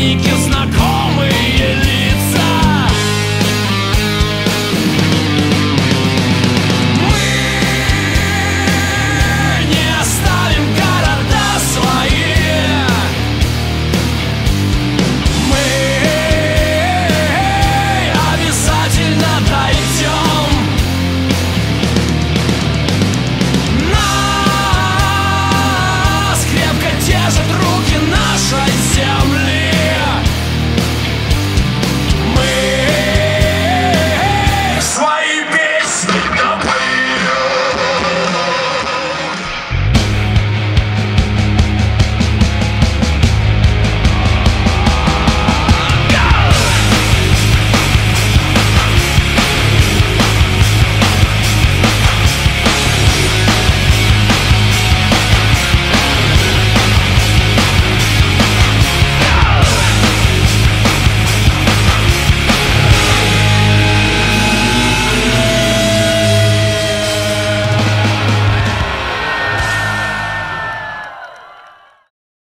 に気を